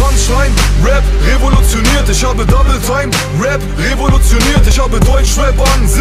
Sunshine Rap revolutioniert. Ich habe Double Time, Rap revolutioniert. Ich habe Deutschrap an sich.